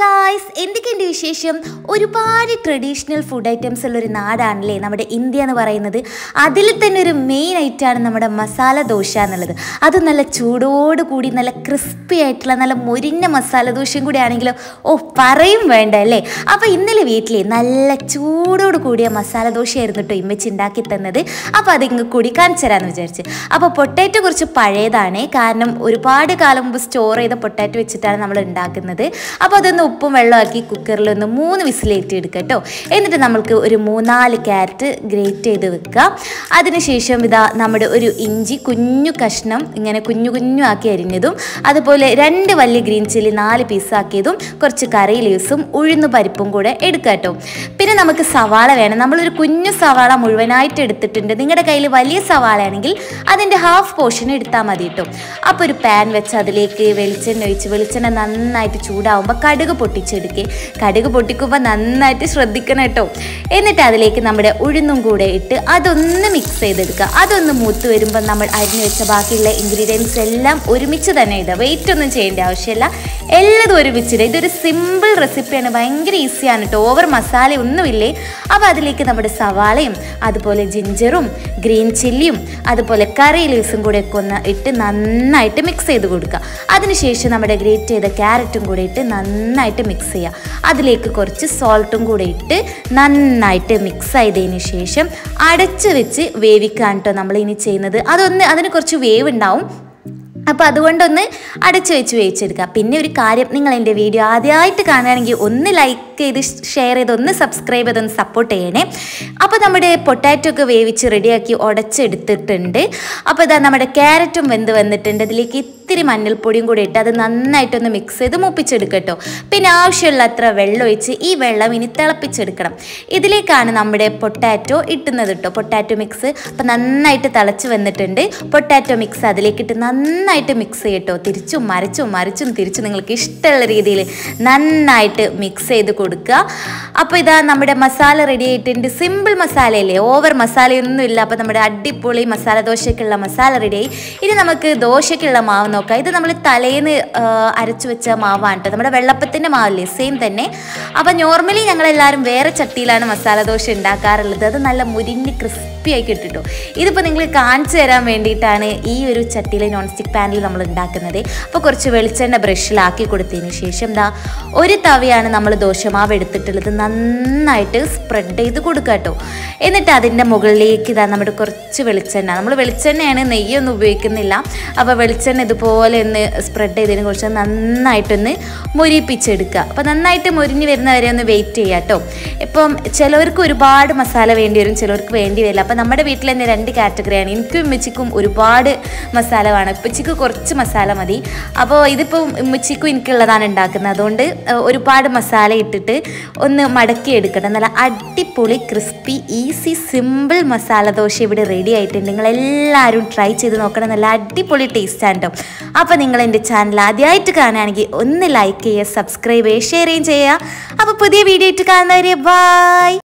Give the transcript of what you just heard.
Guys എന്തൊക്കെയുണ്ട് വിശേഷം? ഒരുപാട് ട്രഡീഷണൽ ഫുഡ് ഐറ്റംസ് ഉള്ള ഒരു നാടാണല്ലേ നമ്മുടെ ഇന്ത്യ എന്ന് പറയുന്നത്. അതിൽ തന്നെ ഒരു മെയിൻ ഐറ്റമാണ് നമ്മുടെ മസാല ദോശ എന്നുള്ളത്. അത് നല്ല ചൂടോട് കൂടി നല്ല ക്രിസ്പി ആയിട്ടുള്ള നല്ല മുരിഞ്ഞ മസാല ദോശയും കൂടി ആണെങ്കിലോ ഓ പറയും വേണ്ട അല്ലേ? അപ്പോൾ ഇന്നലെ വീട്ടിൽ നല്ല ചൂടോട് കൂടിയ മസാല ദോശയായിരുന്നു കേട്ടോ ഇമ്മച്ചി ഉണ്ടാക്കി തന്നത്. അപ്പോൾ അതിങ്ങ് കൂടി കാണിച്ചു തരാമെന്ന് വിചാരിച്ച്. അപ്പോൾ പൊട്ടാറ്റോ കുറച്ച് പഴയതാണ്. കാരണം ഒരുപാട് കാലം മുമ്പ് സ്റ്റോർ ചെയ്ത പൊട്ടാറ്റോ വെച്ചിട്ടാണ് നമ്മൾ ഉണ്ടാക്കുന്നത്. അപ്പോൾ അതൊന്ന് ഉപ്പും വെള്ളമാക്കി കുക്കറിൽ ഒന്ന് മൂന്ന് വിസിലേറ്റി എടുക്കുക കേട്ടോ എന്നിട്ട് നമ്മൾക്ക് ഒരു മൂന്നാൽ ക്യാരറ്റ് ഗ്രേറ്റ് ചെയ്ത് വെക്കുക. അതിനുശേഷം ഇതാ നമ്മുടെ ഒരു ഇഞ്ചി കുഞ്ഞു കഷ്ണം ഇങ്ങനെ കുഞ്ഞു കുഞ്ഞു ആക്കി അരിഞ്ഞതും അതുപോലെ രണ്ട് വലിയ ഗ്രീൻ ചില്ലി നാല് പീസാക്കിയതും കുറച്ച് കറി ലീവ്സും ഉഴുന്നു പരിപ്പും കൂടെ എടുക്കുക കേട്ടോ നമുക്ക് സവാള വേണം. നമ്മളൊരു കുഞ്ഞു സവാള മുഴുവനായിട്ട് എടുത്തിട്ടുണ്ട്. നിങ്ങളുടെ കയ്യിൽ വലിയ സവാള ആണെങ്കിൽ അതിന്റെ ഹാഫ് പോർഷൻ എടുത്താൽ മതി കേട്ടോ അപ്പോൾ ഒരു പാൻ വെച്ച് അതിലേക്ക് വെളിച്ചെണ്ണ ഒഴിച്ച് വെളിച്ചെണ്ണ നന്നായിട്ട് ചൂടാവുമ്പോൾ കടുക് പൊട്ടിച്ചെടുക്കുക കടുക് പൊട്ടിക്കുമ്പോൾ നന്നായിട്ട് ശ്രദ്ധിക്കണം കേട്ടോ എന്നിട്ട് അതിലേക്ക് നമ്മുടെ ഉഴുന്നും കൂടെ ഇട്ട് അതൊന്ന് മിക്സ് ചെയ്തെടുക്കുക. അതൊന്ന് മൂത്ത് വരുമ്പോൾ നമ്മൾ അരിഞ്ഞു വെച്ച ബാക്കിയുള്ള ഇൻഗ്രീഡിയൻസ് എല്ലാം ഒരുമിച്ച് തന്നെ ഇടുക. വെയിറ്റ് ഒന്നും ചെയ്യേണ്ട ആവശ്യമില്ല എല്ലാതും ഒരുമിച്ചിടുക ഇതൊരു സിമ്പിൾ റെസിപ്പിയാണ് ഭയങ്കര ഈസിയാണ് കേട്ടോ ഓവർ മസാല ഒന്നുമില്ലേ അപ്പോൾ അതിലേക്ക് നമ്മുടെ സവാളയും അതുപോലെ ജിഞ്ചറും ഗ്രീൻ ചില്ലിയും അതുപോലെ കറി ലീവ്സും കൂടെ ഒക്കെ ഒന്ന് ഇട്ട് നന്നായിട്ട് മിക്സ് ചെയ്ത് കൊടുക്കുക. അതിനുശേഷം നമ്മുടെ ഗ്രേറ്റ് ചെയ്ത ക്യാരറ്റും കൂടെ ഇട്ട് നന്നായിട്ട് മിക്സ് ചെയ്യുക. അതിലേക്ക് കുറച്ച് സോൾട്ടും കൂടെ ഇട്ട് നന്നായിട്ട് മിക്സ് ചെയ്തതിന് ശേഷം അടച്ച് വെച്ച് വേവിക്കാൻ കേട്ടോ നമ്മൾ ഇനി ചെയ്യുന്നത്. അതൊന്ന് അതിന് കുറച്ച് വേവ് ഉണ്ടാവും അപ്പോൾ അതുകൊണ്ടൊന്ന് അടച്ചു വെച്ച് വേവിച്ചെടുക്കുക. പിന്നെ ഒരു കാര്യം നിങ്ങൾ എന്റെ വീഡിയോ ആദ്യമായിട്ട് കാണുകയാണെങ്കിൽ ഒന്ന് ലൈക്ക് ചെയ്ത് ഷെയർ ചെയ്ത് ഒന്ന് സബ്സ്ക്രൈബ് ചെയ്തൊന്ന് സപ്പോർട്ട് ചെയ്യണേ. അപ്പോൾ നമ്മുടെ പൊട്ടാറ്റോ ഒക്കെ വേവിച്ച് റെഡിയാക്കി ഉടച്ചെടുത്തിട്ടുണ്ട്. അപ്പോൾ ഇതാ നമ്മുടെ ക്യാരറ്റും വെന്ത് വന്നിട്ടുണ്ട്. അതിലേക്ക് ഇത്തിരി മഞ്ഞൾപ്പൊടിയും കൂടി ഇട്ട് അത് നന്നായിട്ടൊന്ന് മിക്സ് ചെയ്ത് മൂപ്പിച്ചെടുക്കട്ടോ. പിന്നെ ആവശ്യമുള്ള അത്ര വെള്ളം ഒഴിച്ച് ഈ വെള്ളം ഇനി തിളപ്പിച്ചെടുക്കണം. ഇതിലേക്കാണ് നമ്മുടെ പൊട്ടാറ്റോ ഇട്ടുന്നത് കേട്ടോ പൊട്ടാറ്റോ മിക്സ് അപ്പോൾ നന്നായിട്ട് തിളച്ച് വന്നിട്ടുണ്ട്. പൊട്ടാറ്റോ മിക്സ് അതിലേക്കിട്ട് നന്നായിട്ട് മിക്സ് ചെയ്യട്ടോ. തിരിച്ചും മരച്ചും മരച്ചും തിരിച്ചും നിങ്ങൾക്ക് ഇഷ്ടമുള്ള രീതിയിൽ നന്നായിട്ട് മിക്സ് ചെയ്ത് കൊടുക്കുക. അപ്പോൾ ഇതാ നമ്മുടെ മസാല റെഡി ആയിട്ടുണ്ട്. സിമ്പിൾ മസാലയല്ലേ? ഓവർ മസാലയൊന്നുമില്ല അപ്പോൾ നമ്മുടെ അടിപൊളി മസാല ദോശയ്ക്കുള്ള മസാല റെഡിയായി ഇനി നമുക്ക് ദോശയ്ക്കുള്ള മാവ് നോക്കാം. ഇത് നമ്മൾ തലേന്ന് അരച്ചു വെച്ച മാവാണ് കേട്ടോ നമ്മുടെ വെള്ളപ്പത്തിന്റെ മാവല്ലേ? സെയിം തന്നെ. അപ്പോൾ നോർമലി ഞങ്ങളെല്ലാവരും വേറെ ചട്ടിയിലാണ് മസാല ദോശ ഉണ്ടാക്കാറുള്ളത്. അത് നല്ല മുരിഞ്ഞ് ക്രിസ്പി ആയി കിട്ടിട്ടോ ഇതിപ്പോൾ നിങ്ങൾ കാണിച്ചു തരാൻ വേണ്ടിയിട്ടാണ് ഈ ഒരു ചട്ടിയിലെ നോൺ സ്റ്റിക്ക് പാനിൽ നമ്മൾ ഉണ്ടാക്കുന്നത്. അപ്പോൾ കുറച്ച് വെളിച്ചെണ്ണ ബ്രഷിലാക്കി കൊടുത്തതിന് ശേഷം ദാ ഒരു തവിയാണ് നമ്മൾ ദോശമാവ് എടുത്തിട്ടുള്ളത് നന്നായിട്ട് സ്പ്രെഡ് ചെയ്ത് കൊടുക്കുക കേട്ടോ. എന്നിട്ട് അതിന്റെ മുകളിലേക്ക് ഇതാ നമ്മുടെ കുറച്ച് വെളിച്ചെണ്ണ. നമ്മൾ വെളിച്ചെണ്ണയാണ് നെയ്യൊന്നും ഉപയോഗിക്കുന്നില്ല. അപ്പോൾ വെളിച്ചെണ്ണ ഇതുപോലെ ഒന്ന് സ്പ്രെഡ് ചെയ്തതിന് കുറച്ച് നന്നായിട്ടൊന്ന് മുരിപ്പിച്ചെടുക്കുക. അപ്പോൾ നന്നായിട്ട് മുരിഞ്ഞ് വരുന്നവരെ ഒന്ന് വെയിറ്റ് ചെയ്യുക കേട്ടോ. ഇപ്പം ചിലവർക്ക് ഒരുപാട് മസാല വേണ്ടി വരും ചിലവർക്ക് വേണ്ടി വരില്ല. അപ്പോൾ നമ്മുടെ വീട്ടിൽ തന്നെ രണ്ട് കാറ്റഗറിയാണ് എനിക്കും ഉമ്മച്ചിക്കും ഒരുപാട് മസാല വേണം. ഉപ്പച്ചിക്ക് കുറച്ച് മസാല മതി. അപ്പോൾ ഇതിപ്പോൾ ഉമ്മച്ചിക്കും എനിക്കുള്ളതാണ് ഉണ്ടാക്കുന്നത്. അതുകൊണ്ട് ഒരുപാട് മസാല ഇട്ടിട്ട് ഒന്ന് മടക്കി എടുക്കണം നല്ല അടിപൊളി crispy easy simple masala dosa ഇവിടെ റെഡി ആയിട്ടുണ്ട്. നിങ്ങൾ എല്ലാവരും ട്രൈ ചെയ്ത് നോക്കണം. നല്ല അടിപൊളി ടേസ്റ്റ് ആണ് കേട്ടോ അപ്പോൾ നിങ്ങൾ എന്റെ ചാനൽ ആദ്യമായിട്ട് കാണുകയാണെങ്കിൽ ഒന്ന് ലൈക്ക് ചെയ്യുക സബ്സ്ക്രൈബ് ചെയ്യുക ഷെയർ ചെയ്യുക. അപ്പോൾ പുതിയ വീഡിയോ ഇട്ട് കാണുന്നവരെ ബൈ